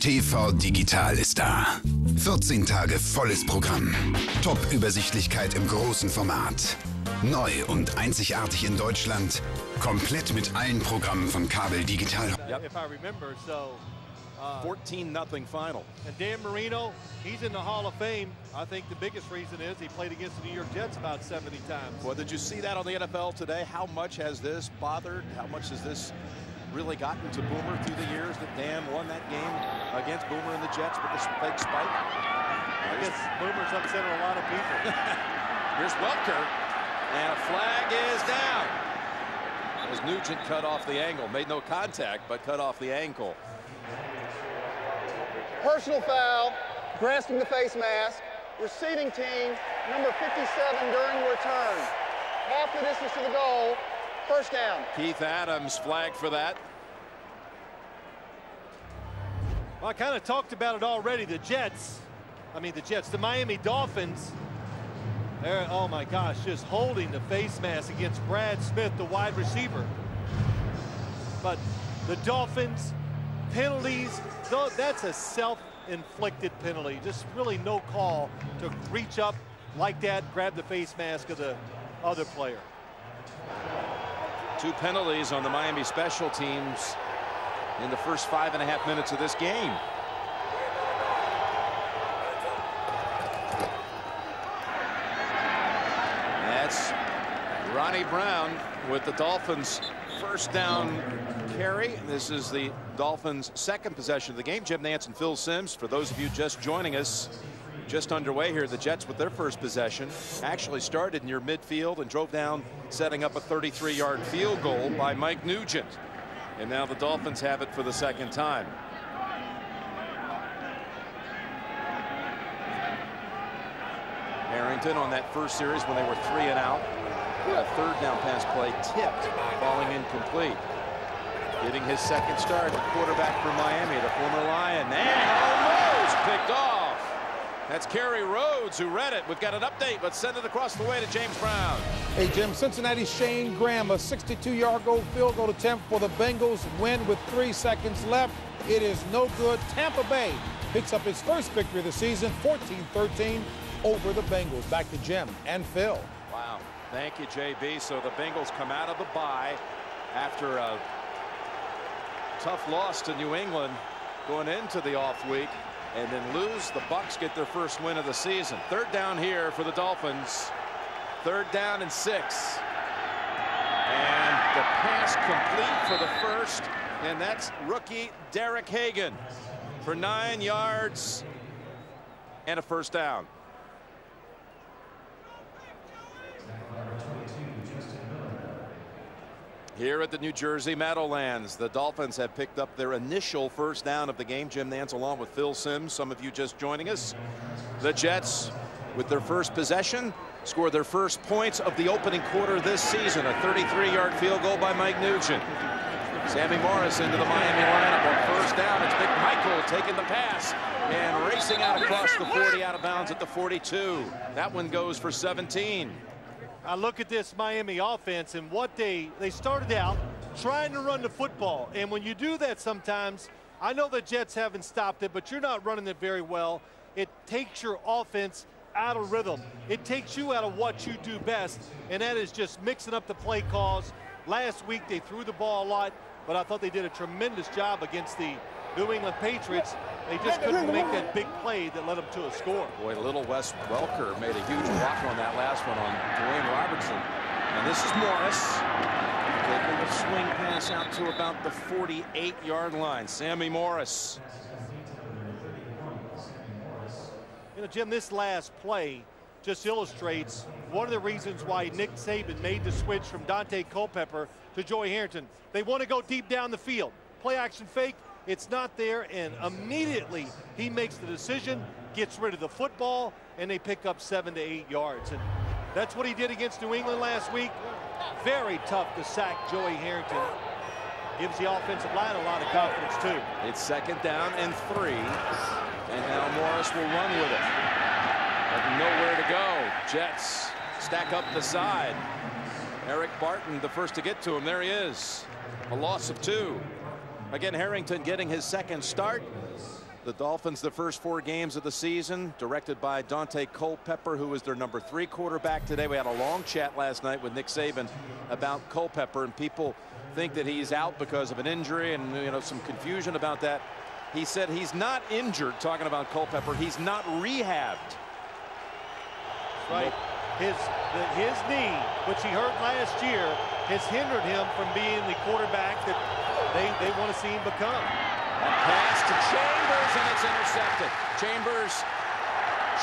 TV Digital ist da. 14 Tage volles Programm. Top-Übersichtlichkeit im großen Format. Neu und einzigartig in Deutschland. Komplett mit allen Programmen von Kabel Digital. Yep. If I remember, so. Uh, 14 nothing final. And Dan Marino, he's in the Hall of Fame. I think the biggest reason is he played against the New York Jets about 70 times. Well, did you see that on the NFL today? How much has this bothered? How much has this really gotten to Boomer through the years that Dan won that game against Boomer and the Jets with the fake spike? I guess Boomer's upset a lot of people. Here's Welker, and a flag is down. As Nugent cut off the angle, made no contact, but cut off the ankle. Personal foul, grasping the face mask, receiving team, number 57 during return. Half the distance to the goal, First down. Keith Adams flagged for that. Well, I kind of talked about it already. The Jets, I mean the Jets, the Miami Dolphins, they're, oh my gosh, just holding the face mask against Brad Smith, the wide receiver. But the Dolphins, penalties, that's a self-inflicted penalty. Just really no call to reach up like that, grab the face mask of the other player. Two penalties on the Miami special teams in the first five and a half minutes of this game. That's Ronnie Brown with the Dolphins first down carry. This is the Dolphins second possession of the game. Jim Nantz and Phil Simms for those of you just joining us just underway here. The Jets with their first possession actually started near midfield and drove down setting up a 33 yard field goal by Mike Nugent. And now the Dolphins have it for the second time. Harrington on that first series when they were three and out. A third down pass play tipped, falling incomplete. Getting his second start, the quarterback for Miami, the former Lion, and almost picked off. That's Kerry Rhodes who read it. We've got an update. Let's send it across the way to James Brown. Hey, Jim, Cincinnati Shane Graham, a 62-yard goal field goal attempt for the Bengals win with three seconds left. It is no good. Tampa Bay picks up its first victory of the season, 14-13 over the Bengals. Back to Jim and Phil. Wow. Thank you, JB. So the Bengals come out of the bye after a tough loss to New England going into the off week and then lose. The Bucks get their first win of the season. Third down here for the Dolphins. Third down and six. And the pass complete for the first, and that's rookie Derek Hagan for nine yards and a first down. Here at the New Jersey Meadowlands, the Dolphins have picked up their initial first down of the game. Jim Nantz along with Phil Simms, some of you just joining us. The Jets, with their first possession, scored their first points of the opening quarter this season. A 33-yard field goal by Mike Nugent. Sammy Morris into the Miami lineup on first down. It's Big Michael taking the pass and racing out across the 40 out of bounds at the 42. That one goes for 17. I look at this Miami offense and what they they started out trying to run the football. And when you do that sometimes, I know the Jets haven't stopped it, but you're not running it very well. It takes your offense out of rhythm. It takes you out of what you do best, and that is just mixing up the play calls. Last week they threw the ball a lot, but I thought they did a tremendous job against the New England Patriots. They just couldn't make that big play that led them to a score. Boy, little Wes Welker made a huge block on that last one on Dewayne Robertson. And this is Morris taking the swing pass out to about the 48-yard line. Sammy Morris. You know, Jim, this last play just illustrates one of the reasons why Nick Saban made the switch from Daunte Culpepper to Joey Harrington. They want to go deep down the field. Play action fake, it's not there, and immediately he makes the decision, gets rid of the football, and they pick up seven to eight yards. And that's what he did against New England last week. Very tough to sack Joey Harrington. Gives the offensive line a lot of confidence, too. It's second down and three. And now Morris will run with it. But nowhere to go. Jets stack up the side. Eric Barton, the first to get to him. There he is. A loss of two. Again, Harrington getting his second start. the Dolphins the first four games of the season, directed by Daunte Culpepper, who was their number three quarterback today. We had a long chat last night with Nick Saban about Culpepper, and people think that he's out because of an injury and you know some confusion about that. He said he's not injured, talking about Culpepper. He's not rehabbed. Right. His, the, his knee, which he hurt last year, has hindered him from being the quarterback that they, they want to see him become. And pass to Chambers, and it's intercepted. Chambers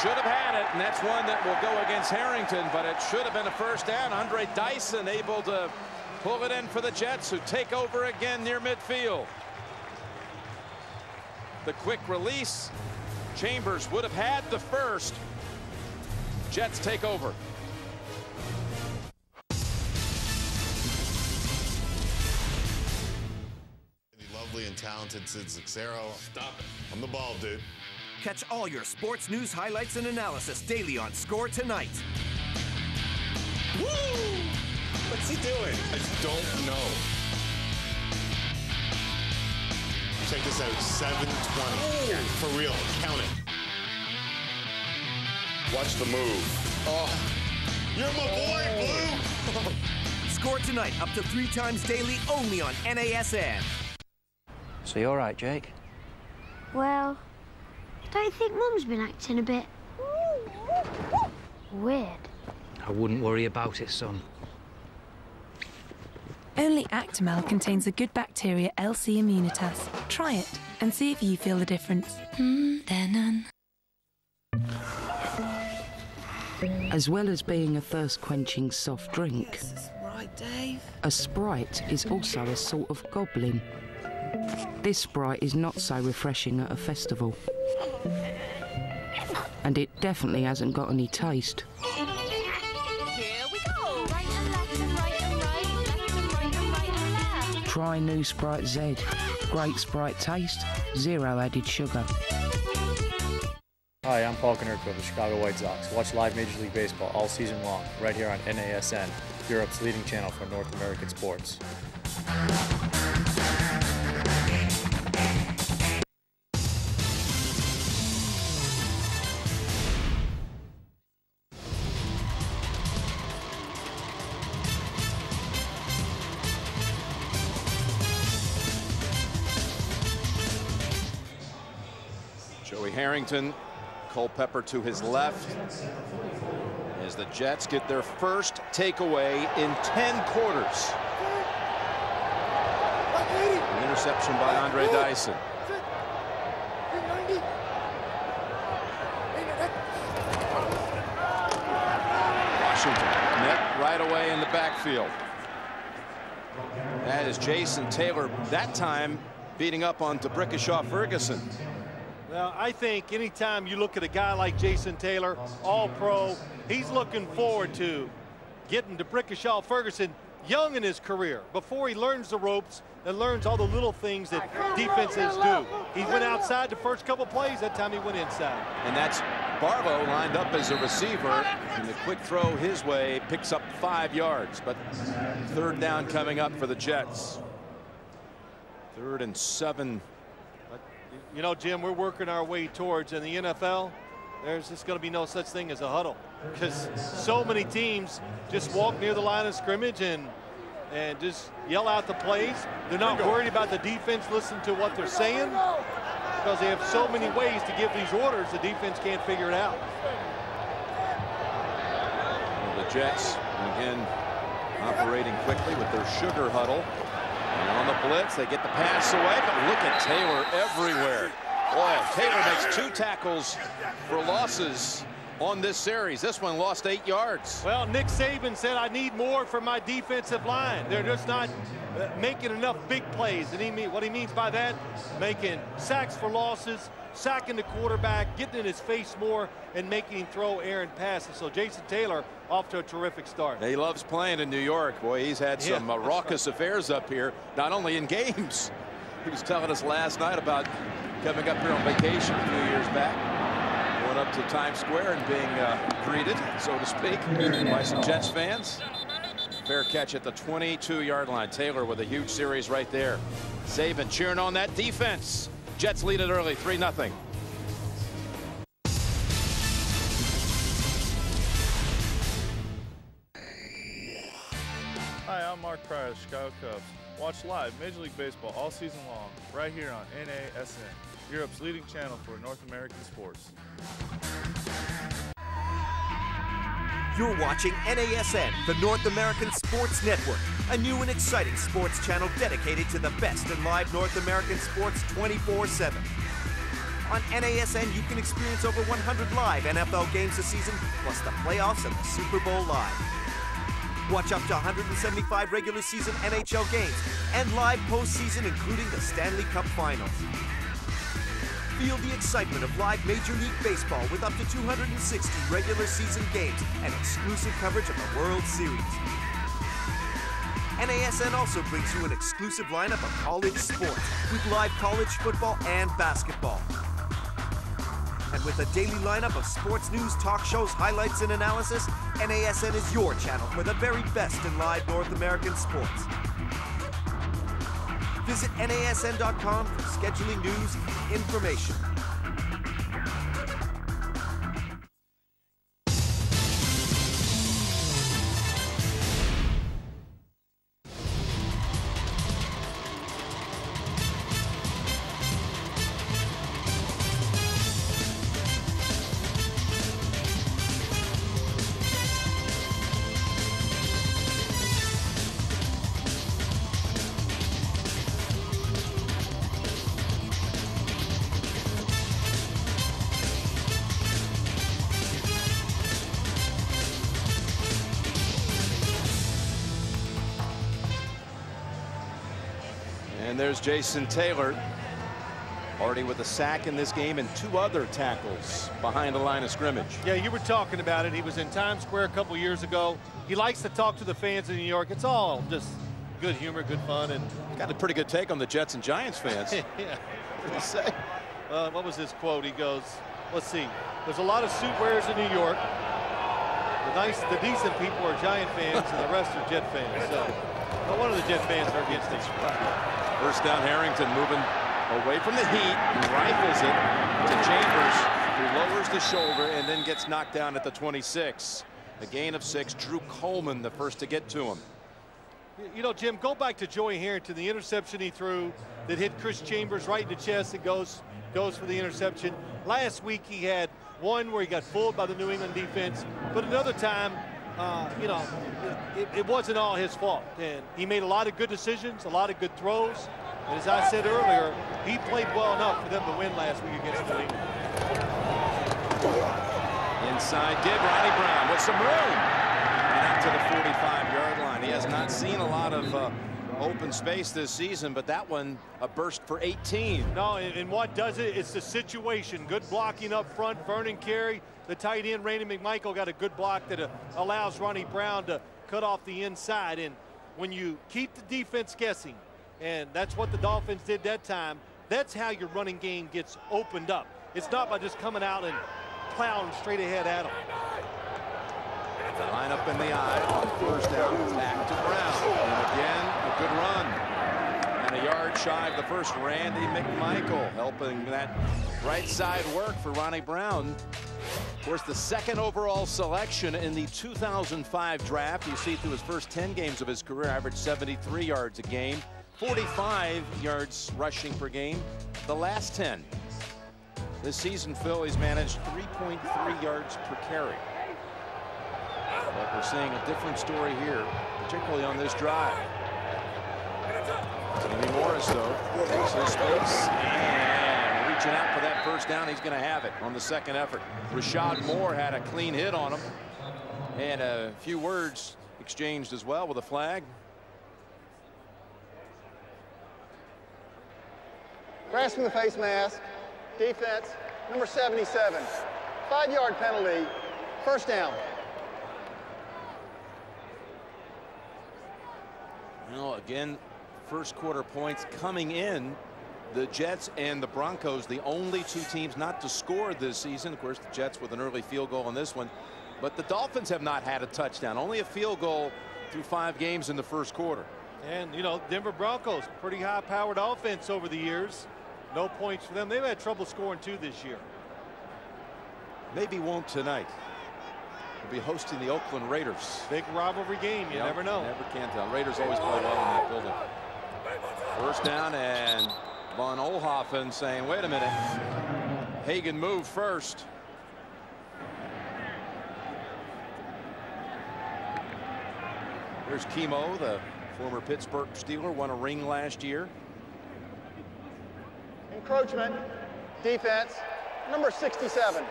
should have had it, and that's one that will go against Harrington, but it should have been a first down. Andre Dyson able to pull it in for the Jets, who take over again near midfield. The quick release. Chambers would have had the first. Jets take over. Lovely and talented Sid Cicero. Stop it. I'm the ball dude. Catch all your sports news highlights and analysis daily on Score Tonight. Woo! What's he doing? I don't know. Check this out, 720. Yeah, for real, count it. Watch the move. Oh, you're my boy, oh. Blue. Score Tonight up to three times daily only on NASN. So you're all right, Jake? Well, I don't you think Mum's been acting a bit weird? I wouldn't worry about it, son. Only Actimel contains the good bacteria LC Immunitas. Try it and see if you feel the difference. Mm, they're none. As well as being a thirst-quenching soft drink, Yes, right, Dave. a Sprite is also a sort of goblin. This Sprite is not so refreshing at a festival. And it definitely hasn't got any taste. Here we go! Right and left and right and right, left and right and right and left. Try new Sprite Z. Great Sprite taste, zero added sugar. Hi, I'm Paul Konerko of the Chicago White Sox. Watch live Major League Baseball all season long, right here on NASN, Europe's leading channel for North American sports. Harrington, Culpepper to his left. As the Jets get their first takeaway in 10 quarters. An interception by Andre Dyson. Washington met right away in the backfield. That is Jason Taylor, that time beating up on D'Brickashaw Ferguson. Well, I think anytime you look at a guy like Jason Taylor, all pro, he's looking forward to getting to Brickashaw Ferguson young in his career before he learns the ropes and learns all the little things that defenses do. He went outside the first couple plays. That time he went inside. And that's Barlow lined up as a receiver. And the quick throw his way picks up five yards. But third down coming up for the Jets. Third and seven. You know, Jim, we're working our way towards in the NFL. There's just going to be no such thing as a huddle because so many teams just walk near the line of scrimmage and and just yell out the plays. They're not worried about the defense. Listen to what they're saying because they have so many ways to give these orders. The defense can't figure it out. The Jets again operating quickly with their sugar huddle. On the blitz, they get the pass away, but look at Taylor everywhere. Boy, Taylor makes two tackles for losses on this series. This one lost eight yards. Well, Nick Saban said, I need more from my defensive line. They're just not uh, making enough big plays. And he mean, what he means by that, making sacks for losses, sacking the quarterback, getting in his face more, and making him throw errant passes. So Jason Taylor off to a terrific start. He loves playing in New York. Boy, he's had some Yeah, uh, raucous affairs up here, not only in games. He was telling us last night about coming up here on vacation a few years back, going up to Times Square and being uh, greeted, so to speak, by some Jets fans. Fair catch at the 22-yard line. Taylor with a huge series right there. Saban cheering on that defense. Jets lead it early, 3 0. Hi, I'm Mark Prior of Chicago Cubs. Watch live Major League Baseball all season long, right here on NASN, Europe's leading channel for North American sports. You're watching NASN, the North American Sports Network, a new and exciting sports channel dedicated to the best in live North American sports 24 7. On NASN, you can experience over 100 live NFL games this season, plus the playoffs and the Super Bowl live. Watch up to 175 regular season NHL games and live postseason, including the Stanley Cup Finals. Feel the excitement of live Major League Baseball with up to 260 regular season games and exclusive coverage of the World Series. NASN also brings you an exclusive lineup of college sports with live college football and basketball. And with a daily lineup of sports news, talk shows, highlights, and analysis, NASN is your channel for the very best in live North American sports. Visit NASN.com scheduling news information. Jason Taylor. Already with a sack in this game and two other tackles behind the line of scrimmage. Yeah, you were talking about it. He was in Times Square a couple years ago. He likes to talk to the fans in New York. It's all just good humor, good fun, and got a pretty good take on the Jets and Giants fans. yeah. What did he say? Uh, what was his quote? He goes, "Let's see. There's a lot of suit wearers in New York. The nice, the decent people are Giant fans, and the rest are Jet fans. So, but one of the Jet fans are against us." First down, Harrington moving away from the heat, rifles it to Chambers, who lowers the shoulder and then gets knocked down at the 26. A gain of six. Drew Coleman, the first to get to him. You know, Jim, go back to Joey Harrington, the interception he threw that hit Chris Chambers right in the chest and goes goes for the interception. Last week he had one where he got fooled by the New England defense, but another time, uh, you know, it, it wasn't all his fault. And he made a lot of good decisions, a lot of good throws. And as I said earlier, he played well enough for them to win last week against New England. Inside did Ronnie Brown with some room. And out to the 45-yard line. He has not seen a lot of uh, open space this season, but that one a burst for 18. No, and, what does it? It's the situation. Good blocking up front. Vernon Carey, the tight end, Randy McMichael got a good block that uh, allows Ronnie Brown to cut off the inside. And when you keep the defense guessing, and that's what the Dolphins did that time, that's how your running game gets opened up. It's not by just coming out and plowing straight ahead at them. Line up in the eye on first down. Back to Brown. And again, good run. And a yard shy of the first. Randy McMichael helping that right side work for Ronnie Brown. Of course, the second overall selection in the 2005 draft. You see through his first 10 games of his career, averaged 73 yards a game, 45 yards rushing per game. The last 10. This season, Phil, he's managed 3.3 yards per carry. But we're seeing a different story here, particularly on this drive. Sammy Morris, though, takes his space and reaching out for that first down. He's going to have it on the second effort. Rashad Moore had a clean hit on him. And a few words exchanged as well with a flag. Grasping the face mask. Defense, number 77. Five-yard penalty. First down. You know, again, first quarter points coming in. The Jets and the Broncos, the only two teams not to score this season. Of course, the Jets with an early field goal on this one. But the Dolphins have not had a touchdown. Only a field goal through five games in the first quarter. And, you know, Denver Broncos, pretty high-powered offense over the years. No points for them. They've had trouble scoring two this year. Maybe won't tonight. We'll be hosting the Oakland Raiders. Big rivalry game. You Yep, never know. Never can tell. Raiders always play well in that building. First down and Von Oelhoffen saying, wait a minute. Hagan moved first. There's Kimo, the former Pittsburgh Steeler, won a ring last year. Encroachment, defense, number 67.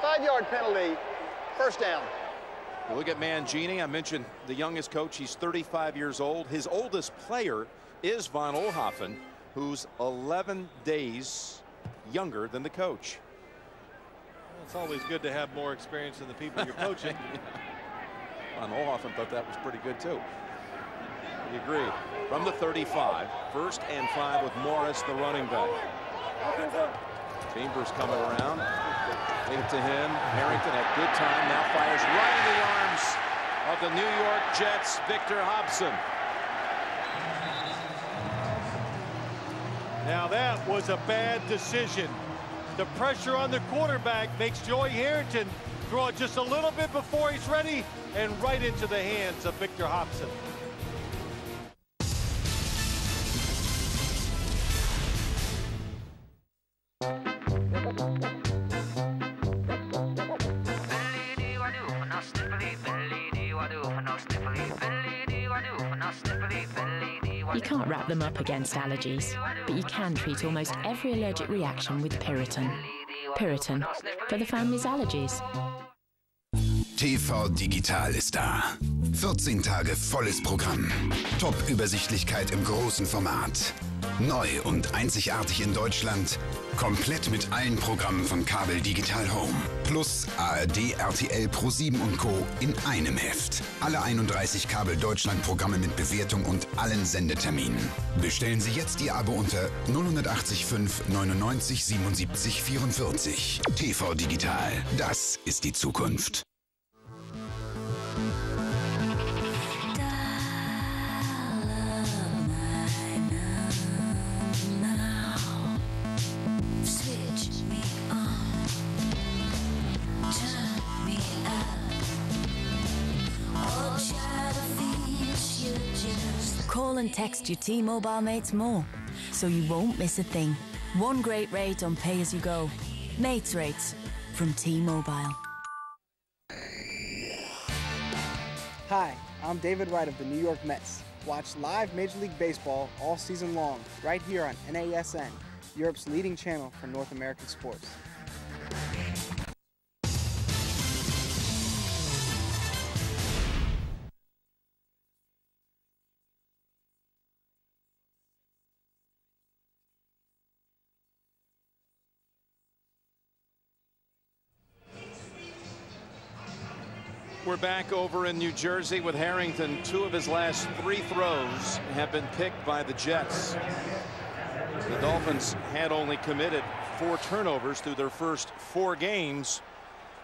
Five-yard penalty, first down. You look at Mangini. I mentioned the youngest coach. He's 35 years old. His oldest player is Von Oelhoffen, who's 11 days younger than the coach. It's always good to have more experience than the people you're coaching. Von Oelhoffen thought that was pretty good too. We agree. From the 35, first and five with Morris, the running back. Chambers coming around. Gave it to him. Harrington at good time. Now fires right in the arms of the New York Jets, Victor Hobson. Now that was a bad decision. The pressure on the quarterback makes Joey Harrington throw it just a little bit before he's ready and right into the hands of Victor Hobson. You can't wrap them up against allergies, but you can treat almost every allergic reaction with Piriton. Piriton, for the family's allergies. TV Digital ist da. 14 Tage volles Programm. Top-Übersichtlichkeit im großen Format. Neu und einzigartig in Deutschland. Komplett mit allen Programmen von Kabel Digital Home. Plus ARD, RTL, Pro7 und Co. in einem Heft. Alle 31 Kabel Deutschland Programme mit Bewertung und allen Sendeterminen. Bestellen Sie jetzt Ihr Abo unter 080 5 99 77 44. TV Digital. Das ist die Zukunft. Call and text your T-Mobile mates more, so you won't miss a thing. One great rate on pay-as-you-go. Mates rates from T-Mobile. Hi, I'm David Wright of the New York Mets. Watch live Major League Baseball all season long, right here on NASN, Europe's leading channel for North American sports. Back over in New Jersey with Harrington. Two of his last three throws have been picked by the Jets. The Dolphins had only committed four turnovers through their first four games,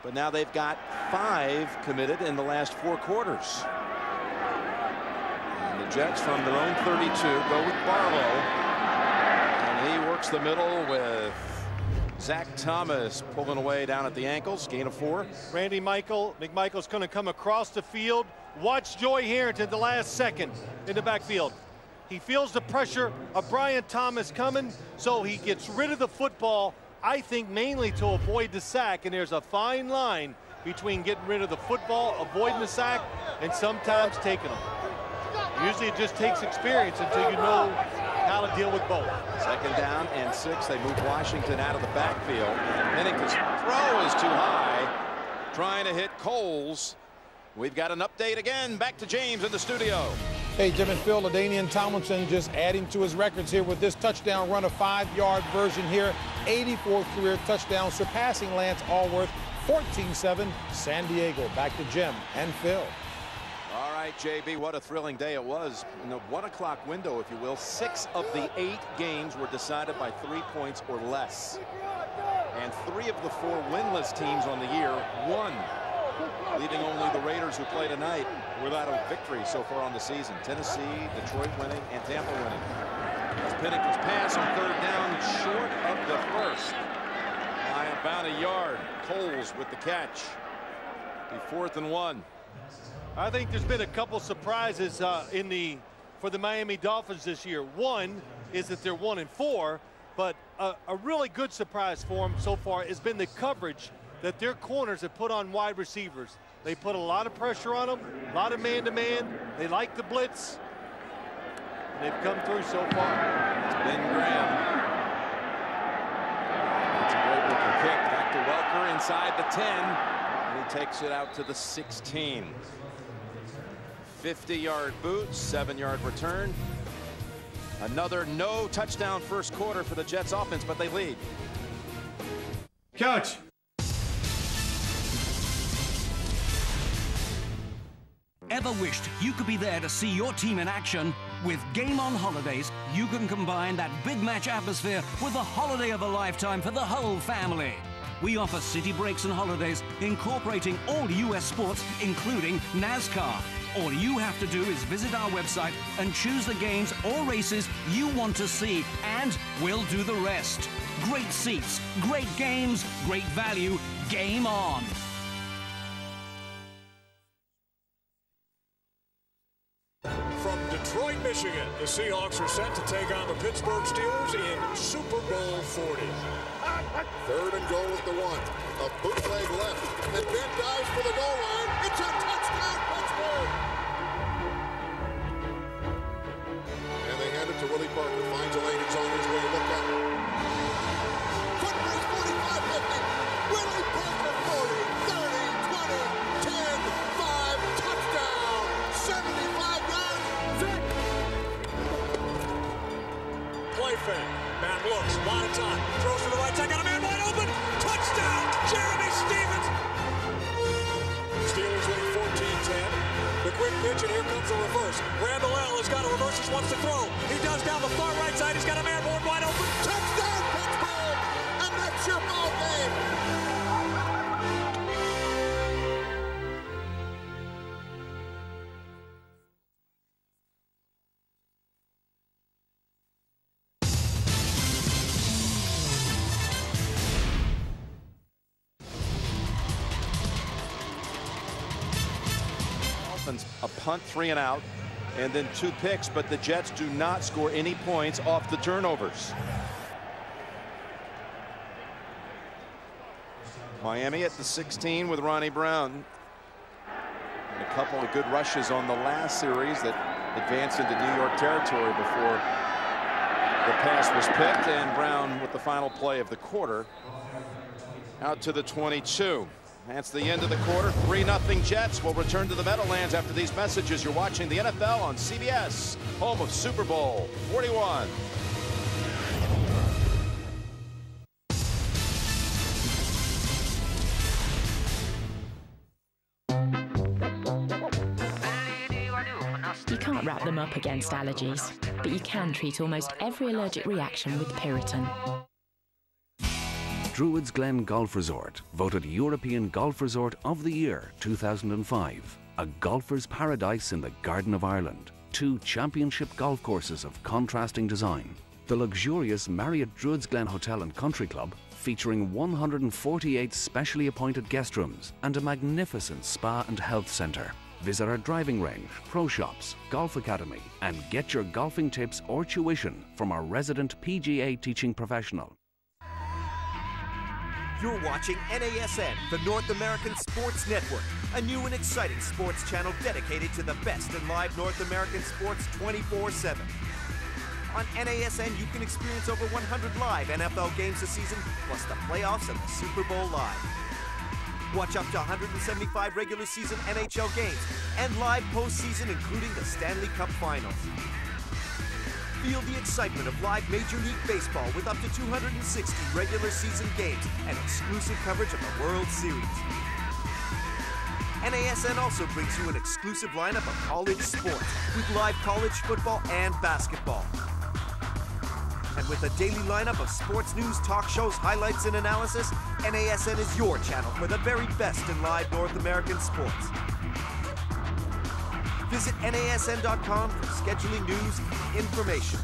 but now they've got five committed in the last four quarters. And the Jets from their own 32 go with Barlow. And he works the middle with Zach Thomas pulling away down at the ankles. Gain of four. Randy Michael, McMichael's going to come across the field. Watch Joey Harrington the last second in the backfield. He feels the pressure of Bryan Thomas coming, so he gets rid of the football, I think mainly to avoid the sack. And there's a fine line between getting rid of the football, avoiding the sack, and sometimes taking them. Usually it just takes experience until you know how to deal with both. Second down and six. They move Washington out of the backfield. And Pennington's throw is too high. Trying to hit Coles. We've got an update again. Back to James in the studio. Hey, Jim and Phil, LaDainian Tomlinson just adding to his records here with this touchdown run, a five-yard version here. 84th career touchdown, surpassing Lance Alworth. 14-7, San Diego. Back to Jim and Phil. All right, JB, what a thrilling day it was. In the one o'clock window, if you will, six of the eight games were decided by three points or less. And three of the four winless teams on the year won, leaving only the Raiders who play tonight without a victory so far on the season. Tennessee, Detroit winning, and Tampa winning. As Pennington's pass on third down, short of the first. By about a yard. Coles with the catch. Be fourth and one. I think there's been a couple surprises uh, in the for the Miami Dolphins this year. One is that they're one and four, but a, a really good surprise for them so far has been the coverage that their corners have put on wide receivers. They put a lot of pressure on them, a lot of man-to-man. -man. They like the blitz. They've come through so far. Ben Graham. That's a great looking kick. Back to Welker inside the 10. And he takes it out to the 16. 50-yard boot, seven-yard return. Another no touchdown first quarter for the Jets offense, but they lead. Coach. Ever wished you could be there to see your team in action? With Game On Holidays, you can combine that big match atmosphere with the holiday of a lifetime for the whole family. We offer city breaks and holidays incorporating all U.S. sports, including NASCAR. All you have to do is visit our website and choose the games or races you want to see, and we'll do the rest. Great seats, great games, great value. Game on. Michigan, the Seahawks are set to take on the Pittsburgh Steelers in Super Bowl 40. Third and goal at the one. A bootleg left. And Ben dives for the goal line. It's a touchdown, to throw. He does down the far right side. He's got a man wide open. Touchdown, Pittsburgh! And that's your ball game. A punt, three and out, and then two picks, but the Jets do not score any points off the turnovers. Miami at the 16 with Ronnie Brown. And a couple of good rushes on the last series that advanced into New York territory before the pass was picked, and Brown with the final play of the quarter out to the 22. That's the end of the quarter. 3-0 Jets will return to the Meadowlands after these messages. You're watching the NFL on CBS, home of Super Bowl 41. You can't wrap them up against allergies, but you can treat almost every allergic reaction with Piriton. Druids Glen Golf Resort, voted European Golf Resort of the Year 2005. A golfer's paradise in the Garden of Ireland. Two championship golf courses of contrasting design. The luxurious Marriott Druids Glen Hotel and Country Club, featuring 148 specially appointed guest rooms and a magnificent spa and health centre. Visit our driving range, pro shops, golf academy, and get your golfing tips or tuition from our resident PGA teaching professional. You're watching NASN, the North American Sports Network, a new and exciting sports channel dedicated to the best in live North American sports 24 7. On NASN, you can experience over 100 live NFL games this season, plus the playoffs and the Super Bowl live. Watch up to 175 regular season NHL games and live postseason, including the Stanley Cup Finals. Feel the excitement of live Major League Baseball with up to 260 regular season games and exclusive coverage of the World Series. NASN also brings you an exclusive lineup of college sports with live college football and basketball. And with a daily lineup of sports news, talk shows, highlights, and analysis, NASN is your channel for the very best in live North American sports. Visit NASN.com for scheduling news and information.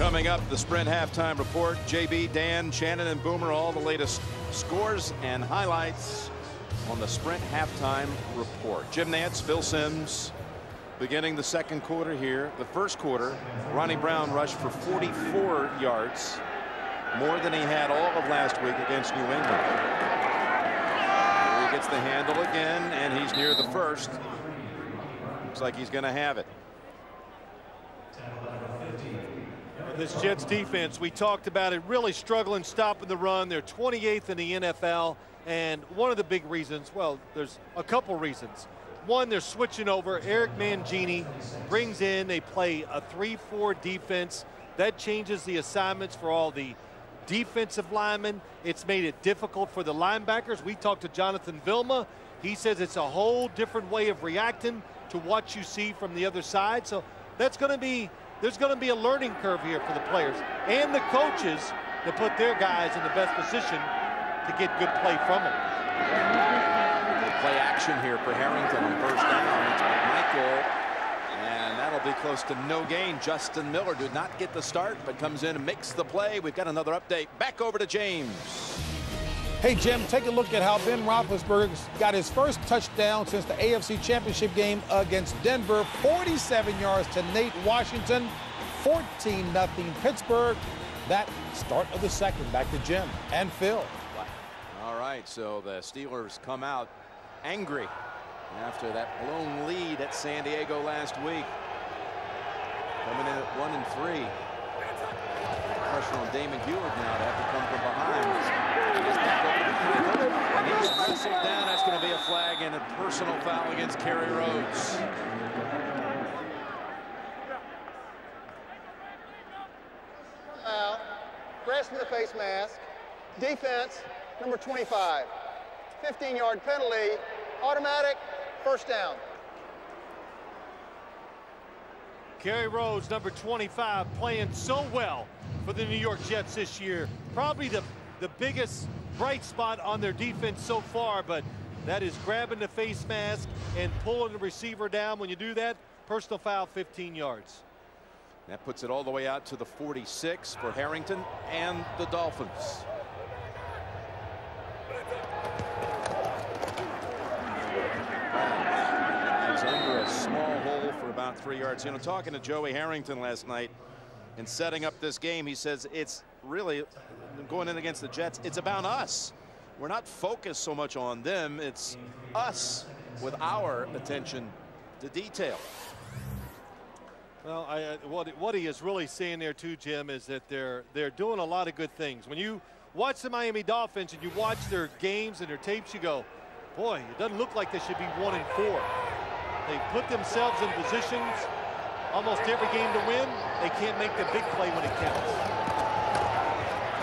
Coming up, the Sprint Halftime Report. JB, Dan, Shannon, and Boomer, all the latest scores and highlights on the Sprint Halftime Report. Jim Nantz, Phil Simms, beginning the second quarter here. The first quarter, Ronnie Brown rushed for 44 yards, more than he had all of last week against New England. He gets the handle again, and he's near the first. Looks like he's going to have it. This Jets defense, we talked about it, really struggling stopping the run. They're 28th in the NFL. And one of the big reasons, well, there's a couple reasons. One, they're switching over. Eric Mangini brings in, they play a 3-4 defense. That changes the assignments for all the defensive linemen. It's made it difficult for the linebackers. We talked to Jonathan Vilma. He says it's a whole different way of reacting to what you see from the other side. So that's going to be there's going to be a learning curve here for the players and the coaches to put their guys in the best position to get good play from them. Play action here for Harrington on first down. It's McMichael. And that'll be close to no gain. Justin Miller did not get the start, but comes in and makes the play. We've got another update. Back over to James. Hey, Jim, take a look at how Ben Roethlisberger got his first touchdown since the AFC Championship game against Denver. 47 yards to Nate Washington. 14-0 Pittsburgh. That start of the second. Back to Jim and Phil. All right, so the Steelers come out angry after that blown lead at San Diego last week. Coming in at one and three. Pressure on Damon Huard now to have to come from behind. And he's wrestled down. That's going to be a flag and a personal foul against Kerry Rhodes. Foul. The face mask. Defense, number 25. 15-yard penalty. Automatic. First down. Kerry Rhodes, number 25, playing so well for the New York Jets this year. Probably the, the biggest bright spot on their defense so far, but that is grabbing the face mask and pulling the receiver down. When you do that, personal foul 15 yards. That puts it all the way out to the 46 for Harrington and the Dolphins. He's under a small three yards. You know, talking to Joey Harrington last night and setting up this game, he says it's really going in against the Jets. It's about us. We're not focused so much on them. It's us with our attention to detail. Well, I, uh, what, what he is really saying there too, Jim, is that they're they're doing a lot of good things. When you watch the Miami Dolphins and you watch their games and their tapes, you go, boy, it doesn't look like they should be one and four. They put themselves in positions almost every game to win. They can't make the big play when it counts.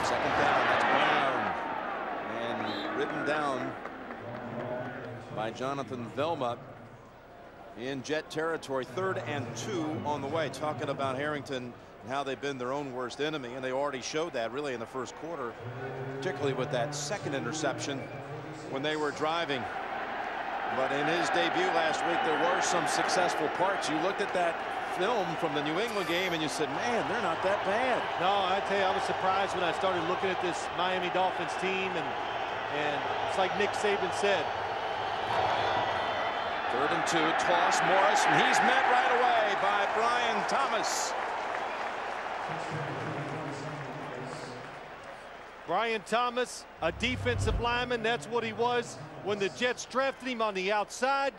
Second down, that's Brown. And ridden down by Jonathan Vilma in Jet territory. Third and two on the way. Talking about Harrington and how they've been their own worst enemy. And they already showed that really in the first quarter, particularly with that second interception when they were driving. But in his debut last week, there were some successful parts. You looked at that film from the New England game and you said, man, they're not that bad. No, I tell you, I was surprised when I started looking at this Miami Dolphins team, and and it's like Nick Saban said. Third and two, toss Morris, and he's met right away by Bryan Thomas. Bryan Thomas, a defensive lineman, that's what he was when the Jets drafted him on the outside.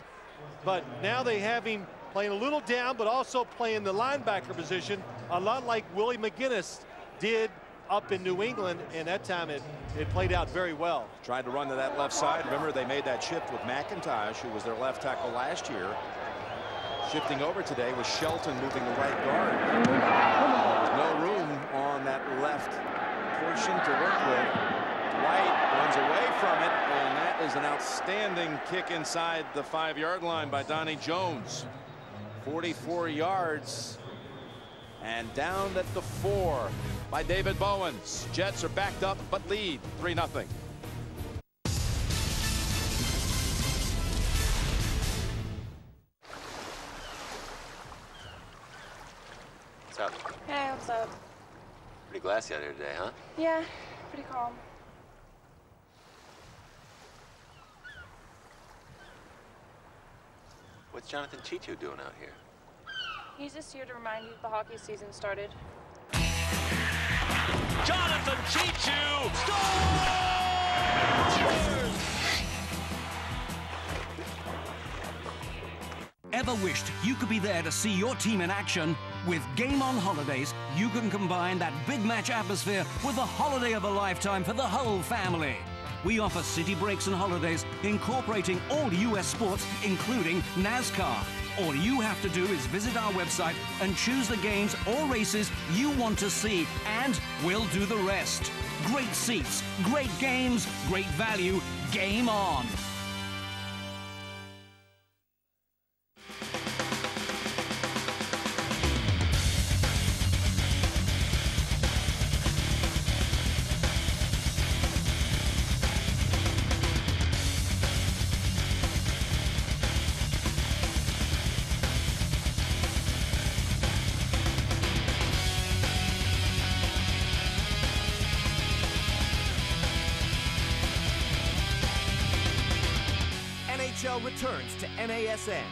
But now they have him playing a little down, but also playing the linebacker position, a lot like Willie McGinest did up in New England, and that time it, it played out very well. Tried to run to that left side. Remember, they made that shift with McIntosh, who was their left tackle last year. Shifting over today was Shelton moving the right guard. No room on that left to work with. Dwight runs away from it, and that is an outstanding kick inside the five-yard line by Donnie Jones. 44 yards and down at the four by David Bowens. Jets are backed up but lead 3 0. Pretty glassy out here today, huh? Yeah, pretty calm. What's Jonathan Cheechoo doing out here? He's just here to remind you the hockey season started. Jonathan Cheechoo scores! Ever wished you could be there to see your team in action? With Game On Holidays, you can combine that big match atmosphere with the holiday of a lifetime for the whole family. We offer city breaks and holidays incorporating all U.S. sports, including NASCAR. All you have to do is visit our website and choose the games or races you want to see, and we'll do the rest. Great seats, great games, great value. Game on. Returns to NASN.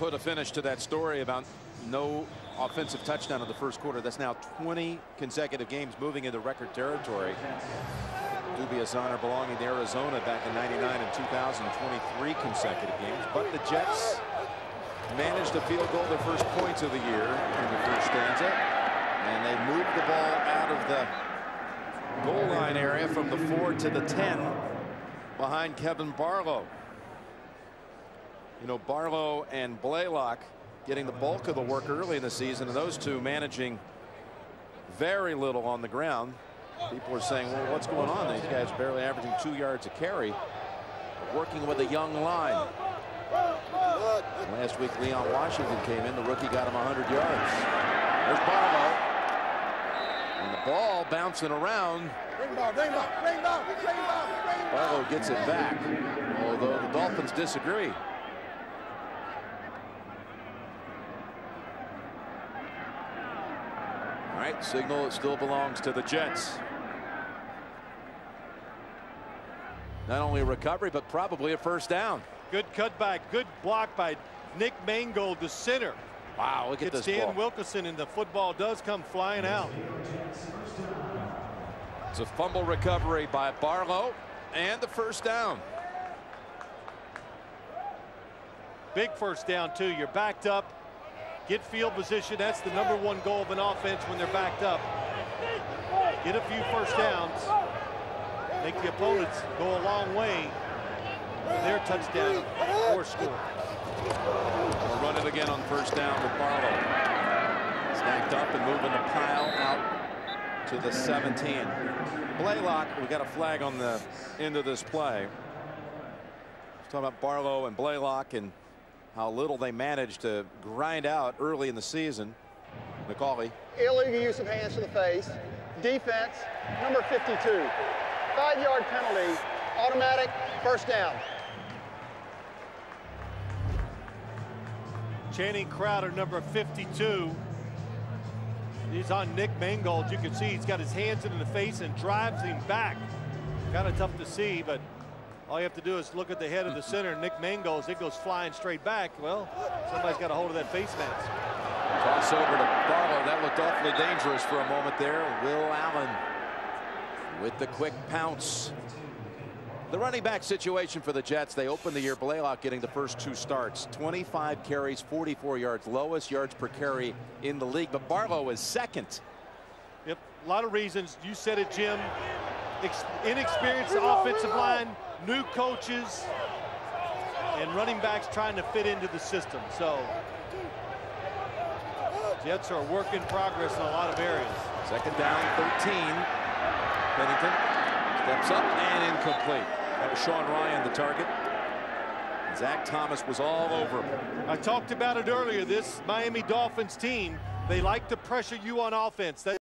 Put a finish to that story about no offensive touchdown in the first quarter. That's now 20 consecutive games moving into record territory. Dubious honor belonging to Arizona back in 99 and 2023 consecutive games. But the Jets managed a field goal their first points of the year in the first stanza. And they moved the ball out of the goal line area from the 4 to the 10 behind Kevin Barlow. You know, Barlow and Blaylock getting the bulk of the work early in the season, and those two managing very little on the ground. People are saying, well, what's going on? These guys barely averaging two yards a carry, working with a young line. Last week, Leon Washington came in. The rookie got him 100 yards. There's Barlow. And the ball bouncing around. Barlow gets it back, although the Dolphins disagree. All right, signal it still belongs to the Jets. Not only a recovery, but probably a first down. Good cutback, good block by Nick Mangold, the center. Wow, look at It's this Dan ball. Wilkinson, and the football does come flying out. It's a fumble recovery by Barlow and the first down. Big first down, too. You're backed up. Get field position. That's the number one goal of an offense when they're backed up. Get a few first downs. Make the opponents go a long way with their touchdown or score. We'll run it again on first down with Barlow. Stacked up and moving the pile out to the 17. Blaylock, we got a flag on the end of this play. Talking about Barlow and Blaylock and how little they managed to grind out early in the season. McCauley. Illegal use of hands to the face. Defense, number 52. Five-yard penalty, automatic, first down. Channing Crowder, number 52. He's on Nick Mangold. You can see he's got his hands in the face and drives him back. Kind of tough to see, but all you have to do is look at the head of the center. Nick Mangold, it goes flying straight back. Well, somebody's got a hold of that face mask. Toss over to Barlow. That looked awfully dangerous for a moment there. Will Allen with the quick pounce. The running back situation for the Jets. They opened the year Blaylock getting the first two starts. 25 carries, 44 yards, lowest yards per carry in the league. But Barlow is second. Yep, a lot of reasons. You said it, Jim. Ex inexperienced offensive line, new coaches, and running backs trying to fit into the system. So Jets are a work in progress in a lot of areas. Second down, 13. Pennington steps up and incomplete. That was Sean Ryan, the target. Zach Thomas was all over him. I talked about it earlier. This Miami Dolphins team, they like to pressure you on offense. That